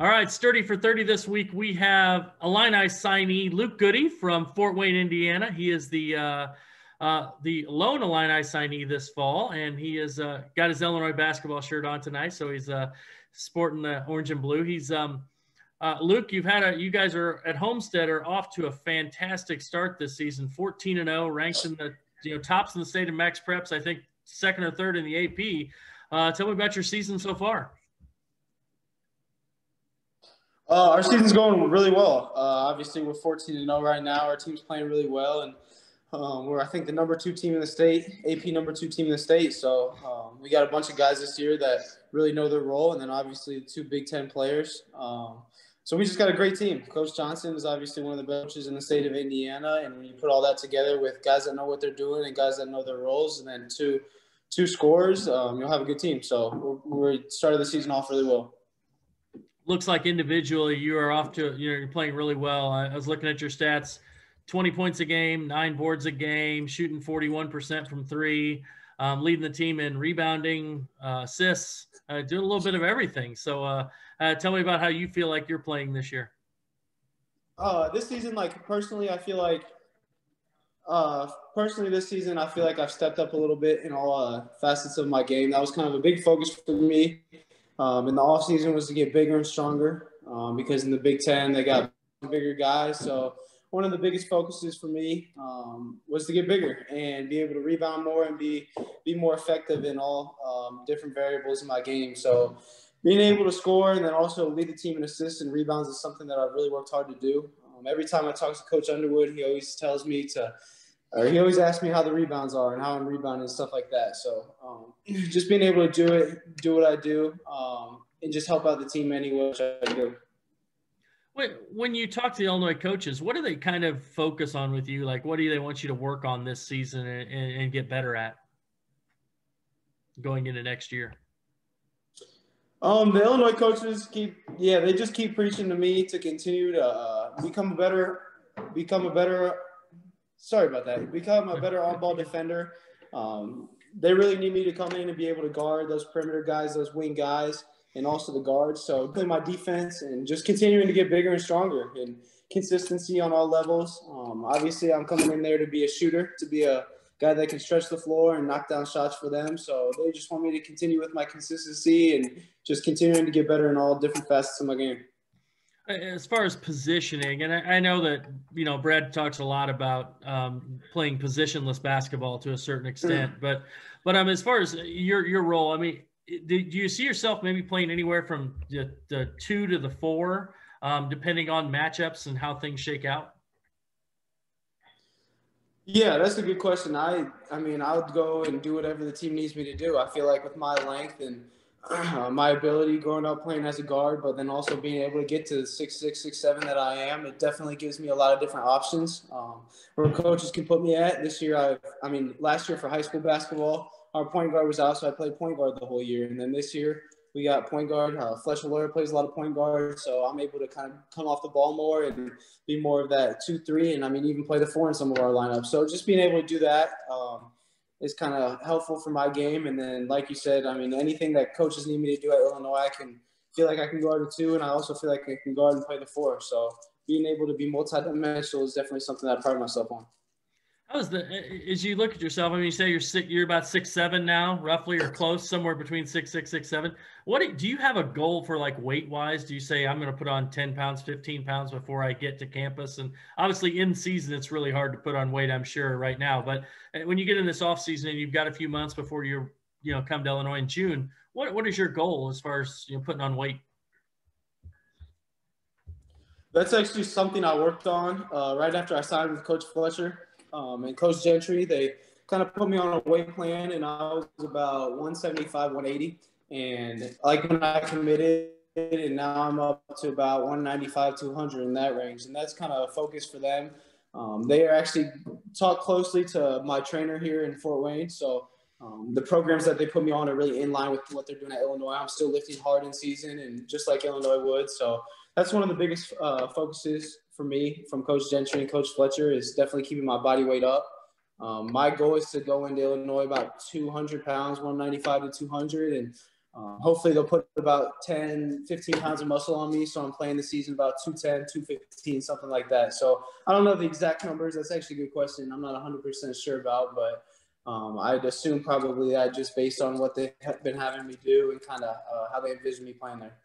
All right, sturdy for 30 this week. We have Illini signee Luke Goode from Fort Wayne, Indiana. He is the uh, uh, the lone Illini signee this fall, and he has uh, got his Illinois basketball shirt on tonight, so he's uh, sporting the orange and blue. He's um, uh, Luke. You've had a you guys are at Homestead are off to a fantastic start this season, 14 and 0, ranked in the you know tops in the state of MaxPreps. I think second or third in the AP. Uh, tell me about your season so far. Uh, our season's going really well. Uh, obviously, we're 14 and 0 right now. Our team's playing really well, and um, we're I think the number two team in the state, AP number two team in the state. So um, we got a bunch of guys this year that really know their role, and then obviously two Big Ten players. Um, so we just got a great team. Coach Johnson is obviously one of the best coaches in the state of Indiana, and when you put all that together with guys that know what they're doing and guys that know their roles, and then two two scores, um, you'll have a good team. So we started the season off really well looks like individually you are off to you know you're playing really well. I, I was looking at your stats: 20 points a game, nine boards a game, shooting 41% from three, um, leading the team in rebounding, uh, assists, uh, doing a little bit of everything. So, uh, uh, tell me about how you feel like you're playing this year. Uh, this season, like personally, I feel like uh, personally this season, I feel like I've stepped up a little bit in all facets of my game. That was kind of a big focus for me um, in the off season was to get bigger and stronger um, because in the Big Ten they got bigger guys. So one of the biggest focuses for me um, was to get bigger and be able to rebound more and be be more effective in all um, different variables in my game. So being able to score and then also lead the team in assists and rebounds is something that I've really worked hard to do. Um, every time I talk to Coach Underwood, he always tells me to or he always asks me how the rebounds are and how I'm rebounding and stuff like that. So um, just being able to do it, do what I do, um, and just help out the team anyway, which I do. When you talk to the Illinois coaches, what do they kind of focus on with you? Like, what do they want you to work on this season and, and get better at going into next year? Um, the Illinois coaches keep, yeah, they just keep preaching to me to continue to uh, become a better, become a better sorry about that. Become a better on-ball defender. Um, they really need me to come in and be able to guard those perimeter guys, those wing guys, and also the guards. So play my defense and just continuing to get bigger and stronger and consistency on all levels. Um, obviously, I'm coming in there to be a shooter, to be a guy that can stretch the floor and knock down shots for them. So they just want me to continue with my consistency and just continuing to get better in all different facets of my game as far as positioning, and I, I, know that you know Brad talks a lot about um, playing positionless basketball to a certain extent, mm. but but um, as far as your your role, I mean, do, you see yourself maybe playing anywhere from the, the two to the four, um, depending on matchups and how things shake out? Yeah, that's a good question. I I mean, I would go and do whatever the team needs me to do. I feel like with my length and my ability growing up playing as a guard, but then also being able to get to the six six six seven that I am, it definitely gives me a lot of different options um, where coaches can put me at. This year, I I mean, last year for high school basketball, our point guard was out, so I played point guard the whole year, and then this year we got point guard. Uh, Fletcher Loyer plays a lot of point guard, so I'm able to kind of come off the ball more and be more of that two three, and I mean even play the four in some of our lineups. So just being able to do that. Um, is kind of helpful for my game. And then, like you said, I mean, anything that coaches need me to do at Illinois, I can feel like I can guard the two, and I also feel like I can guard and play the four. So being able to be multidimensional is definitely something that I pride myself on. How's the as you look at yourself? I mean, you say you're six, you're about six seven now, roughly, or close, somewhere between six six six seven. What do, do you have a goal for like weight wise? Do you say I'm going to put on ten pounds, fifteen pounds before I get to campus? And obviously, in season, it's really hard to put on weight. I'm sure right now, but uh, when you get in this off season and you've got a few months before you you know come to Illinois in June, what what is your goal as far as you know putting on weight? That's actually something I worked on uh, right after I signed with Coach Fletcher um, and Coach Gentry. They kind of put me on a weight plan, and I was about 175, 180. And like when I committed, and now I'm up to about 195, 200 in that range. And that's kind of a focus for them. Um, they are actually talk closely to my trainer here in Fort Wayne. So um, the programs that they put me on are really in line with what they're doing at Illinois. I'm still lifting hard in season and just like Illinois would. So that's one of the biggest uh, focuses for me from Coach Gentry and Coach Fletcher is definitely keeping my body weight up. Um, my goal is to go into Illinois about 200 pounds, 195 to 200, and um, hopefully they'll put about 10, 15 pounds of muscle on me. So I'm playing the season about 210, 215, something like that. So I don't know the exact numbers. That's actually a good question. I'm not 100% sure about, but um, I'd assume probably that just based on what they've been having me do and kind of uh, how they envision me playing there.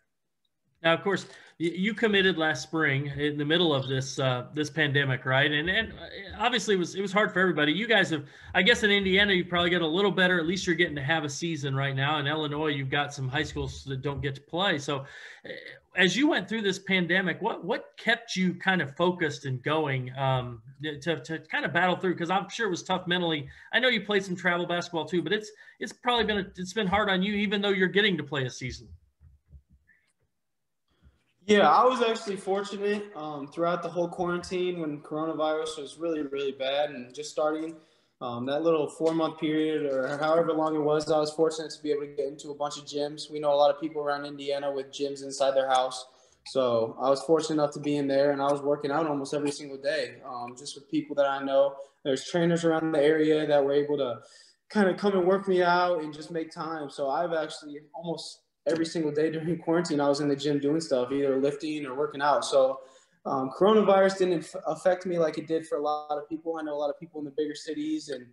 Now, of course, you committed last spring in the middle of this uh, this pandemic, right? And and uh, obviously it was it was hard for everybody. You guys have, I guess, in Indiana, you probably got a little better. At least you're getting to have a season right now. In Illinois, you've got some high schools that don't get to play. So, uh, as you went through this pandemic, what what kept you kind of focused and going um, to to kind of battle through? Because I'm sure it was tough mentally. I know you played some travel basketball too, but it's it's probably been a, it's been hard on you, even though you're getting to play a season. Yeah, I was actually fortunate um, throughout the whole quarantine when coronavirus was really, really bad and just starting. Um, that little four month period or however long it was, I was fortunate to be able to get into a bunch of gyms. We know a lot of people around Indiana with gyms inside their house. So I was fortunate enough to be in there and I was working out almost every single day, um, just with people that I know. There's trainers around the area that were able to kind of come and work me out and just make time. So I've actually almost every single day during quarantine, I was in the gym doing stuff, either lifting or working out. So um, coronavirus didn't affect me like it did for a lot of people. I know a lot of people in the bigger cities and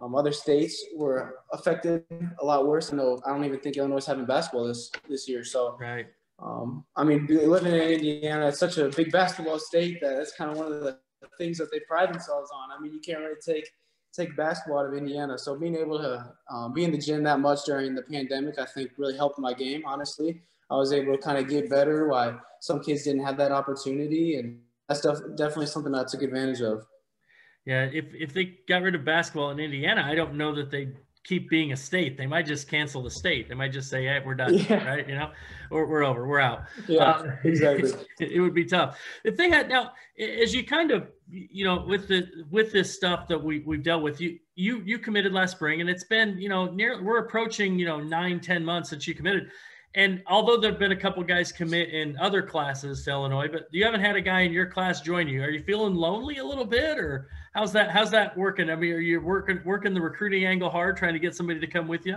um, other states were affected a lot worse. I know I don't even think Illinois is having basketball this this year. So right. Um, I mean, living in Indiana, it's such a big basketball state that that's kind of one of the things that they pride themselves on. I mean, you can't really take take basketball out of Indiana. So being able to um, be in the gym that much during the pandemic, I think really helped my game. Honestly, I was able to kind of get better. Why some kids didn't have that opportunity, and that's def- definitely something I took advantage of. Yeah, if if they got rid of basketball in Indiana, I don't know that they keep being a state. They might just cancel the state. They might just say, "Hey, we're done," yeah. right? You know, or we're over, we're out. Yeah, uh, exactly. It, it, would be tough if they had now. As you kind of, you know, with the with this stuff that we we've dealt with, you you you committed last spring, and it's been, you know, near we're approaching, you know, nine ten months since you committed. And although there've been a couple guys commit in other classes to Illinois, but you haven't had a guy in your class join you. Are you feeling lonely a little bit, or how's that? How's that working? I mean, are you working working the recruiting angle hard, trying to get somebody to come with you?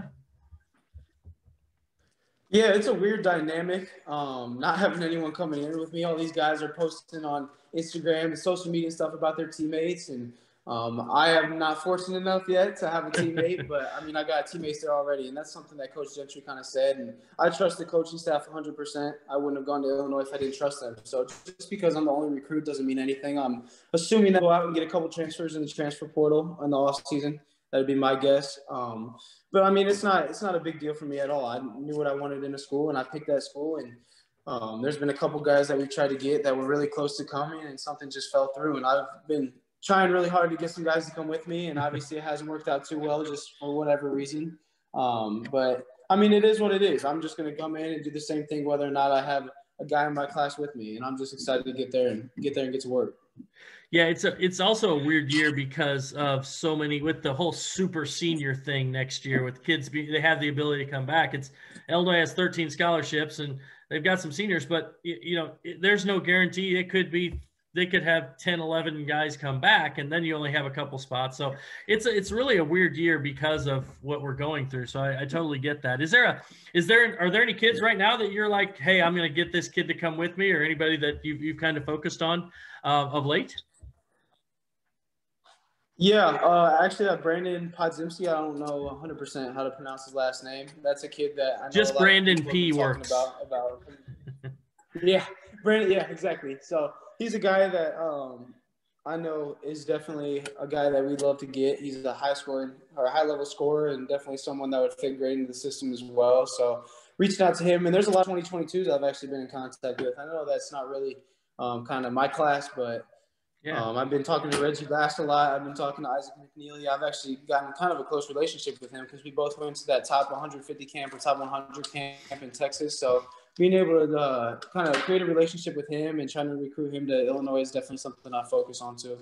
Yeah, it's a weird dynamic. Um, not having anyone coming in with me. All these guys are posting on Instagram and social media stuff about their teammates, and um, I am not fortunate enough yet to have a teammate, but I mean, I got teammates there already, and that's something that Coach Gentry kind of said. And I trust the coaching staff 100%. I wouldn't have gone to Illinois if I didn't trust them. So just because I'm the only recruit doesn't mean anything. I'm assuming that I'll go out and get a couple transfers in the transfer portal in the off season. That'd be my guess. Um, but I mean, it's not it's not a big deal for me at all. I knew what I wanted in a school, and I picked that school. And um, there's been a couple guys that we tried to get that were really close to coming, and something just fell through. And I've been trying really hard to get some guys to come with me, and obviously it hasn't worked out too well just for whatever reason. Um, but I mean, it is what it is. I'm just going to come in and do the same thing whether or not I have a guy in my class with me, and I'm just excited to get there and get there and get to work. Yeah, it's a it's also a weird year because of so many with the whole super senior thing next year with kids be, they have the ability to come back. It's Illinois has 13 scholarships and they've got some seniors, but you know there's no guarantee it could be they could have 10 11 guys come back and then you only have a couple spots so it's a, it's really a weird year because of what we're going through so I, I, totally get that is there a is there are there any kids right now that you're like hey i'm going to get this kid to come with me or anybody that you've, you've kind of focused on uh, of late yeah, uh, actually, that Brandon Podziemski, I don't know 100% how to pronounce his last name. That's a kid that I know just Brandon P works. About, about yeah, Brandon. Yeah, exactly. So he's a guy that um, I know is definitely a guy that we'd love to get. He's a high scoring or high level scorer and definitely someone that would fit great into the system as well. So reaching out to him, and there's a lot of 2022s I've actually been in contact with. I know that's not really um, kind of my class, but yeah. Um, I've been talking to Reggie Last a lot. I've been talking to Isaac McNeely. I've actually gotten kind of a close relationship with him because we both went to that top 150 camp or top 100 camp in Texas. So being able to uh, kind of create a relationship with him and trying to recruit him to Illinois is definitely something I focus on too.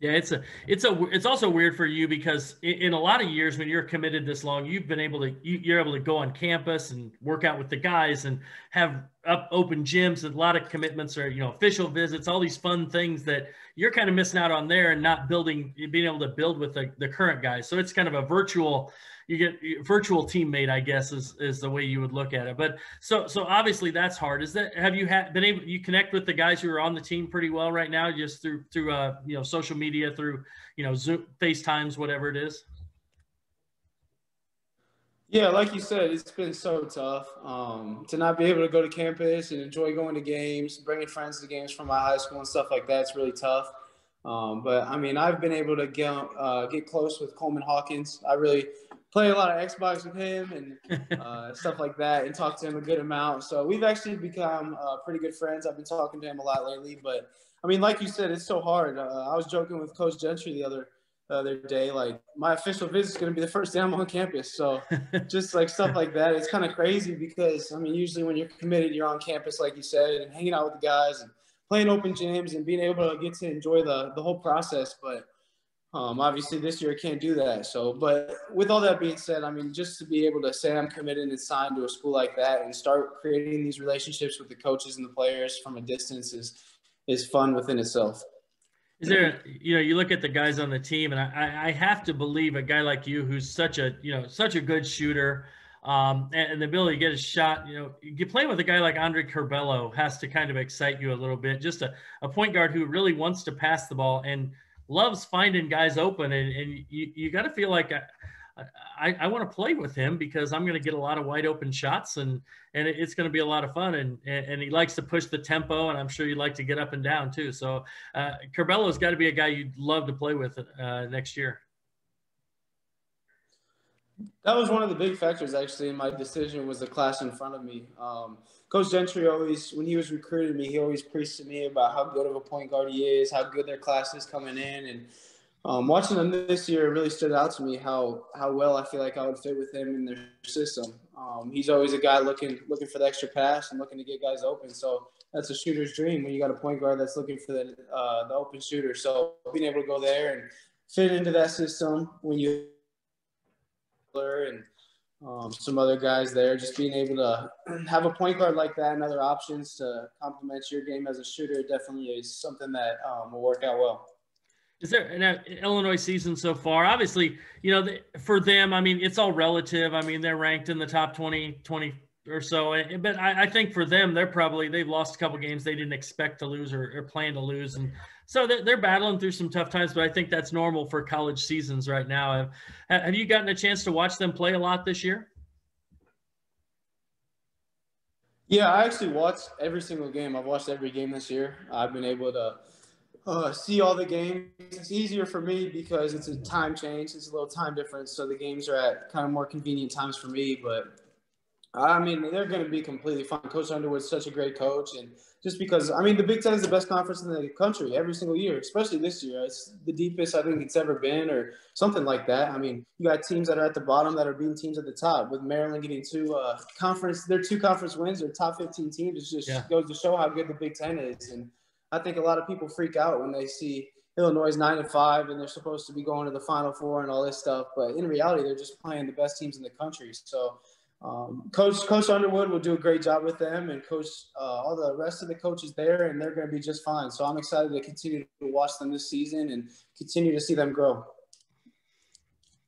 Yeah, it's a it's a it's also weird for you because in, a lot of years when you're committed this long, you've been able to you, you're able to go on campus and work out with the guys and have up open gyms. A lot of commitments are, you know, official visits, all these fun things that you're kind of missing out on there and not building, being able to build with the, the current guys. So it's kind of a virtual, you get virtual teammate, I guess, is, is the way you would look at it. But so, so obviously that's hard. Is that, have you had been able, you connect with the guys who are on the team pretty well right now, just through, through, uh, you know, social media, through, you know, Zoom, FaceTimes, whatever it is? Yeah, like you said, it's been so tough um, to not be able to go to campus and enjoy going to games, bringing friends to games from my high school and stuff like that. It's really tough. Um, but I mean, I've been able to get uh, get close with Coleman Hawkins. I really play a lot of Xbox with him and uh, stuff like that, and talk to him a good amount. So we've actually become uh, pretty good friends. I've been talking to him a lot lately. But I mean, like you said, it's so hard. Uh, I was joking with Coach Gentry the other the other day. Like my official visit is going to be the first day I'm on campus. So just like stuff like that, it's kind of crazy because I mean, usually when you're committed, you're on campus, like you said, and hanging out with the guys and playing open gyms and being able to get to enjoy the the whole process. But um, obviously this year I can't do that. So, but with all that being said, I mean, just to be able to say I'm committed and signed to a school like that and start creating these relationships with the coaches and the players from a distance is is fun within itself. Is there, you know, you look at the guys on the team, and I, I have to believe a guy like you, who's such a, you know, such a good shooter, um, and, and, the ability to get a shot. You know, you play with a guy like Andre Curbelo has to kind of excite you a little bit. Just a, a point guard who really wants to pass the ball and loves finding guys open, and, and you, you got to feel like I, I want to play with him because I'm going to get a lot of wide open shots and and it's going to be a lot of fun and and he likes to push the tempo and I'm sure you'd like to get up and down too. So uh, Curbelo's got to be a guy you'd love to play with uh, next year. That was one of the big factors actually in my decision was the class in front of me. Um, Coach Gentry always, when he was recruiting me, he always preached to me about how good of a point guard he is, how good their class is coming in, and um, watching them this year really stood out to me how how well I feel like I would fit with him in their system. Um, he's always a guy looking looking for the extra pass and looking to get guys open. So that's a shooter's dream when you got a point guard that's looking for the uh, the open shooter. So being able to go there and fit into that system when you and um, some other guys there, just being able to have a point guard like that and other options to complement your game as a shooter definitely is something that um, will work out well. Is there an uh, Illinois season so far? Obviously, you know, for them, I mean, it's all relative. I mean, they're ranked in the top 20, 20 or so. Eh, but I, I think for them, they're probably, they've lost a couple games they didn't expect to lose or, or plan to lose. And so they're, they're, battling through some tough times, but I think that's normal for college seasons right now. Have, have you gotten a chance to watch them play a lot this year? Yeah, I actually watched every single game. I've watched every game this year. I've been able to uh, see all the games. It's easier for me because it's a time change. It's a little time difference, so the games are at kind of more convenient times for me. But I mean, they're going to be completely fine. Coach Underwood's such a great coach, and just because I mean, the Big Ten is the best conference in the country every single year, especially this year. It's the deepest I think it's ever been, or something like that. I mean, you got teams that are at the bottom that are beating teams at the top. With Maryland getting two uh, conference, their two conference wins, their top 15 teams. It just yeah. goes to show how good the Big Ten is, and I think a lot of people freak out when they see Illinois nine and five and they're supposed to be going to the Final Four and all this stuff. But in reality, they're just playing the best teams in the country. So um, Coach Coach Underwood will do a great job with them, and Coach uh, all the rest of the coaches there, and they're going to be just fine. So I'm excited to continue to watch them this season and continue to see them grow.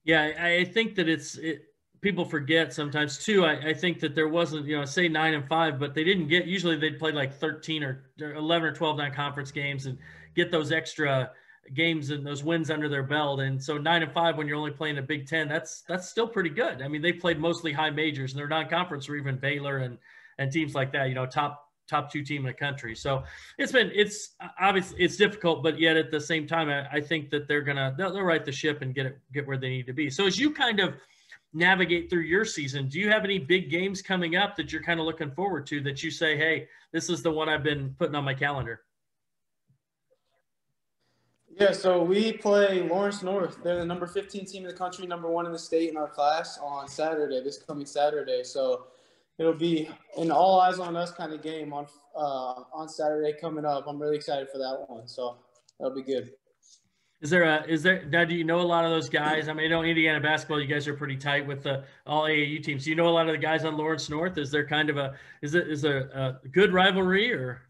Yeah, I think that it's it, people forget sometimes too. I, I, think that there wasn't, you know, say nine and five, but they didn't get. Usually they'd play like thirteen or eleven or twelve non-conference games and get those extra games and those wins under their belt. And so nine and five when you're only playing a Big Ten, that's that's still pretty good. I mean, they played mostly high majors and their non-conference were even Baylor and and teams like that. You know, top top two team in the country. So it's been it's obviously it's difficult, but yet at the same time, I, I think that they're gonna they'll, they'll right the ship and get it get where they need to be. So as you kind of navigate through your season. Do you have any big games coming up that you're kind of looking forward to that you say, hey, this is the one I've been putting on my calendar? Yeah, so we play Lawrence North. They're the number 15 team in the country, number one in the state in our class on Saturday, this coming Saturday. So it'll be an all eyes on us kind of game on uh, on Saturday coming up. I'm really excited for that one. So that'll be good. Is there a is there now? Do you know a lot of those guys? I mean, I know Indiana basketball. You guys are pretty tight with the all AAU teams. Do you know a lot of the guys on Lawrence North? Is there kind of a is it is there a good rivalry or?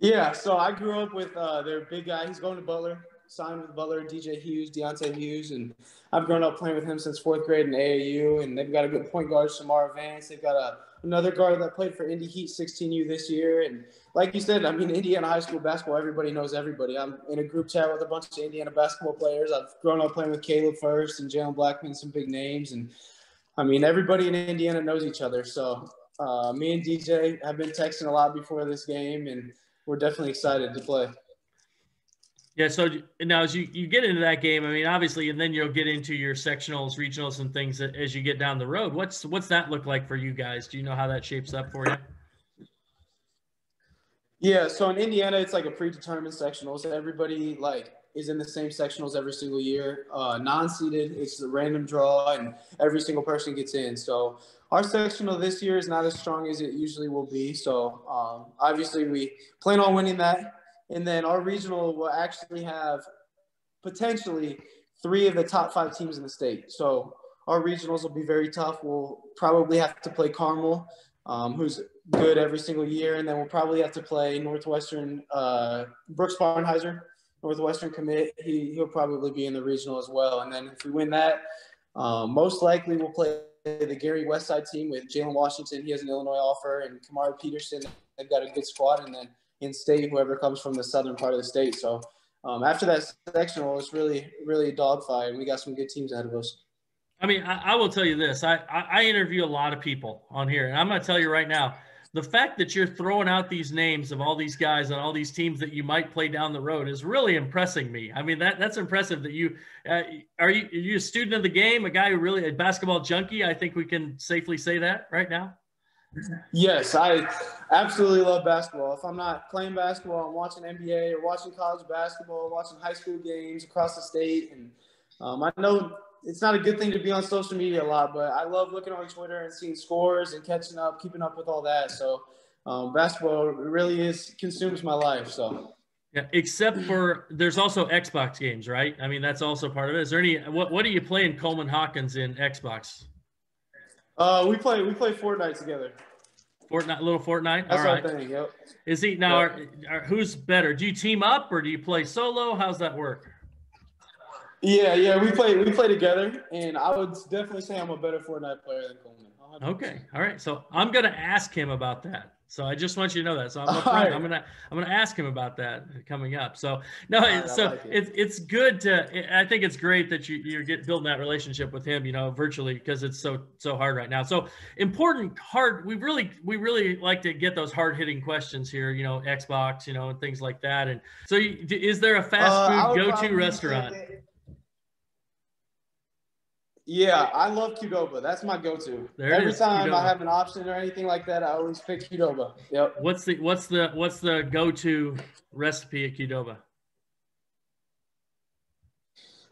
Yeah, so I grew up with uh, their big guy. He's going to Butler. Signed with Butler, DJ Hughes, Deontay Hughes, and I've grown up playing with him since fourth grade in AAU. And they've got a good point guard, Shamar Vance. They've got a another guard that played for Indy Heat 16U this year. And like you said, I mean, Indiana high school basketball, everybody knows everybody. I'm in a group chat with a bunch of Indiana basketball players. I've grown up playing with Caleb Furst and Jalen Blackmon, some big names. And I mean, everybody in Indiana knows each other. So uh, me and DJ have been texting a lot before this game, and we're definitely excited to play. Yeah. So now, as you, you get into that game, I mean, obviously, and then you'll get into your sectionals, regionals, and things as you get down the road. What's what's that look like for you guys? Do you know how that shapes up for you? Yeah. So in Indiana, it's like a predetermined sectionals. Everybody like is in the same sectionals every single year. Uh, non-seeded, it's a random draw, and every single person gets in. So our sectional this year is not as strong as it usually will be. So um, obviously, we plan on winning that and then our regional will actually have potentially three of the top five teams in the state. So our regionals will be very tough. We'll probably have to play Carmel, um, who's good every single year, and then we'll probably have to play Northwestern uh, Brooks Barnhizer, Northwestern commit. He he'll probably be in the regional as well. And then if we win that, um, most likely we'll play the Gary Westside team with Jalen Washington. He has an Illinois offer, and Kamara Peterson. They've got a good squad, and then in state, whoever comes from the southern part of the state. So um, after that sectional, it's really, really a dogfight, and we got some good teams ahead of us. I mean, I, I will tell you this. I, I, I interview a lot of people on here, and I'm going to tell you right now, the fact that you're throwing out these names of all these guys and all these teams that you might play down the road is really impressing me. I mean, that that's impressive that you uh, are you are you a student of the game, a guy who really a basketball junkie. I think we can safely say that right now. Yes, I absolutely love basketball. If I'm not playing basketball, I'm watching NBA or watching college basketball, watching high school games across the state. And um, I know it's not a good thing to be on social media a lot, but I love looking on Twitter and seeing scores and catching up, keeping up with all that. So um, basketball really is consumes my life. So. Yeah, except for there's also Xbox games, right? I mean, that's also part of it. Is there any what what do you play in Coleman Hawkins in Xbox? Uh, we play we play Fortnite together. Fortnite, little Fortnite. That's All right. Thing, yep. Is he now? Yep. Are, are, who's better? Do you team up or do you play solo? How's that work? Yeah, yeah, we play we play together, and I would definitely say I'm a better Fortnite player than Coleman. Okay, all right. So I'm gonna ask him about that. So I just want you to know that. So I'm, right. I'm gonna I'm gonna ask him about that coming up. So no, right, so like it. it's it's good to. I think it's great that you you're get building that relationship with him. You know, virtually because it's so so hard right now. So important hard. We really we really like to get those hard hitting questions here. You know, Xbox. You know, and things like that. And so, is there a fast uh, food go to restaurant? Yeah, I love Qdoba. That's my go-to. There Every time Qdoba. I have an option or anything like that, I always pick Qdoba. Yep. What's the what's the what's the go-to recipe at Qdoba?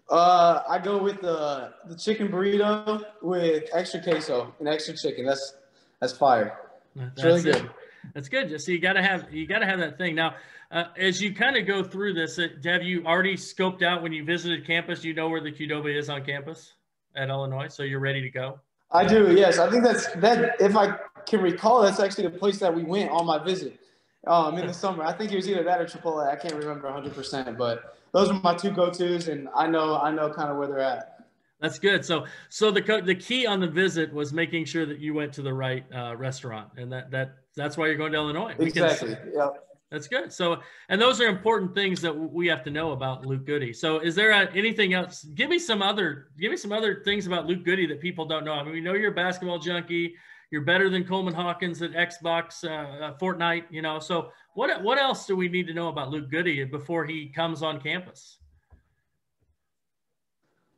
Uh, I go with the the chicken burrito with extra queso and extra chicken. That's that's fire. That's it's really good. That's good. So you got to have you got to have that thing now. Uh, as you kind of go through this, uh, have you already scoped out when you visited campus? You know where the Qdoba is on campus? At Illinois, so you're ready to go? I do. Yes, I think that's that. If I can recall, that's actually the place that we went on my visit um, in the summer. I think it was either that or Chipotle. I can't remember 100, percent but those are my two go-tos, and I know I know kind of where they're at. That's good. So, so the the key on the visit was making sure that you went to the right uh, restaurant, and that that that's why you're going to Illinois. Exactly. Yep. That's good. So, and those are important things that we have to know about Luke Goode. So, is there anything else? Give me some other, give me some other things about Luke Goode that people don't know. I mean, we know you're a basketball junkie. You're better than Coleman Hawkins at Xbox, uh, uh, Fortnite. You know, so what what else do we need to know about Luke Goode before he comes on campus?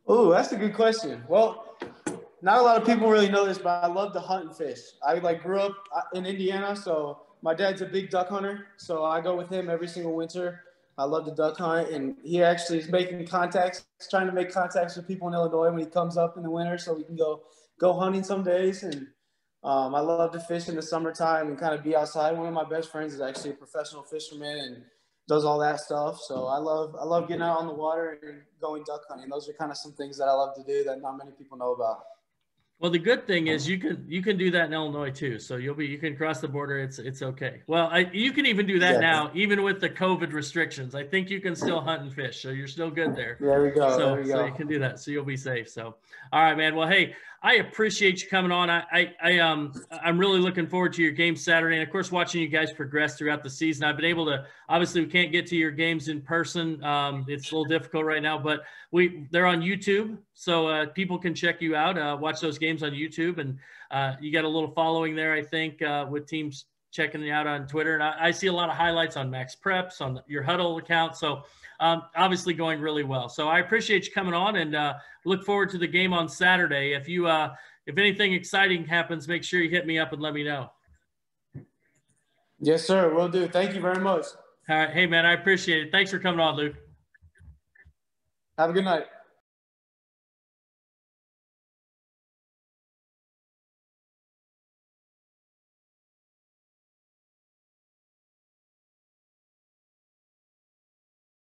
Oh, that's a good question. Well, not a lot of people really know this, but I love to hunt and fish. I like grew up uh, in Indiana, so my dad's a big duck hunter, so I go with him every single winter. I love to duck hunt, and he actually is making contacts, trying to make contacts with people in Illinois when he comes up in the winter, so we can go go hunting some days. And um, I love to fish in the summertime and kind of be outside. One of my best friends is actually a professional fisherman, and does all that stuff. So I love I love getting out on the water and going duck hunting. Those are kind of some things that I love to do that not many people know about. Well, the good thing is you can you can do that in Illinois too. So you'll be you can cross the border. It's it's okay. Well, I, you can even do that exactly. now, even with the COVID restrictions. I think you can still hunt and fish, so you're still good there. There we go. So, we go. so you can do that. So you'll be safe. So, all right, man. Well, hey, I appreciate you coming on. I, I, I um, I'm really looking forward to your game Saturday, and of course, watching you guys progress throughout the season. I've been able to. Obviously, we can't get to your games in person. Um, it's a little difficult right now, but we they're on YouTube, so uh, people can check you out. Uh, watch those games on YouTube, and uh, you got a little following there, I think, uh, with teams checking you out on Twitter. And I, I see a lot of highlights on MaxPreps on your Huddle account. So um, obviously going really well. So I appreciate you coming on and uh, look forward to the game on Saturday. If you uh, if anything exciting happens, make sure you hit me up and let me know. Yes, sir. Will do. Thank you very much. All right. Hey, man, I appreciate it. Thanks for coming on, Luke. Have a good night.